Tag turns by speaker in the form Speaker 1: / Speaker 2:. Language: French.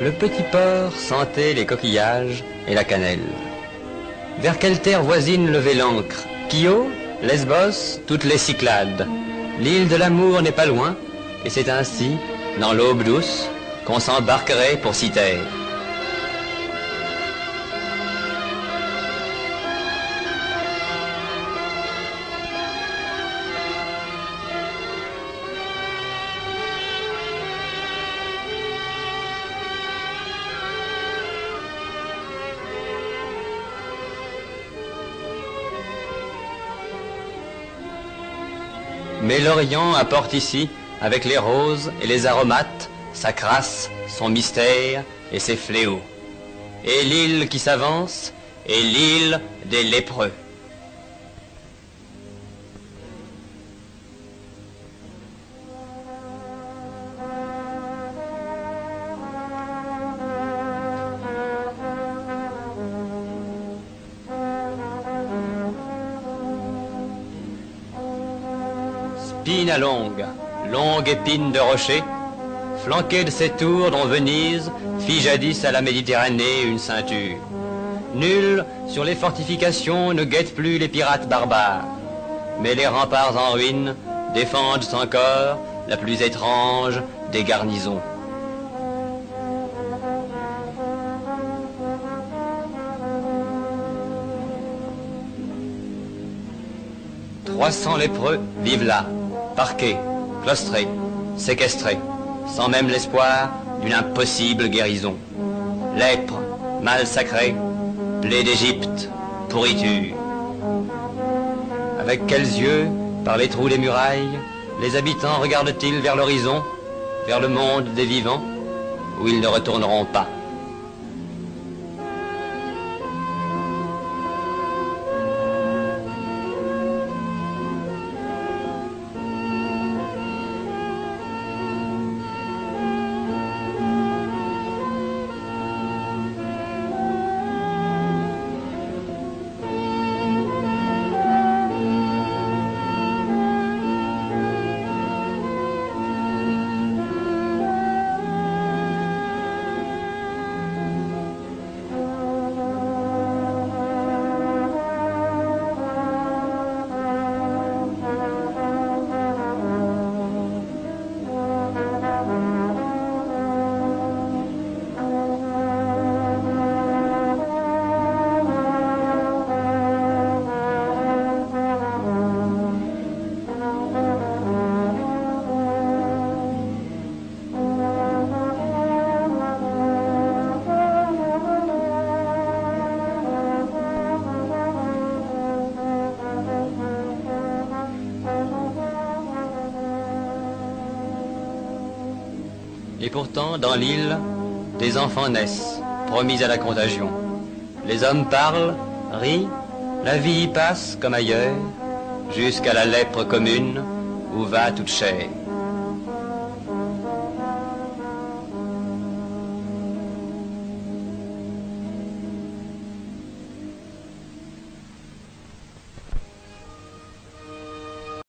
Speaker 1: le petit port sentait les coquillages et la cannelle. Vers quelle terre voisine levait l'ancre? Kio, Lesbos, toutes les Cyclades. L'île de l'amour n'est pas loin, et c'est ainsi, dans l'aube douce, qu'on s'embarquerait pour Cythère. Mais l'Orient apporte ici, avec les roses et les aromates, sa crasse, son mystère et ses fléaux. Et l'île qui s'avance est l'île des lépreux. Spina longue, longue épine de rocher, flanquée de ces tours dont Venise fit jadis à la Méditerranée une ceinture. Nul sur les fortifications ne guette plus les pirates barbares, mais les remparts en ruine défendent encore la plus étrange des garnisons. Trois cents lépreux vivent là, parqués, claustrés, séquestrés, sans même l'espoir d'une impossible guérison. Lèpre, mal sacré, plaie d'Égypte, pourriture. Avec quels yeux, par les trous des murailles, les habitants regardent-ils vers l'horizon, vers le monde des vivants, où ils ne retourneront pas? Et pourtant, dans l'île, des enfants naissent, promis à la contagion. Les hommes parlent, rient, la vie y passe comme ailleurs, jusqu'à la lèpre commune où va toute chair.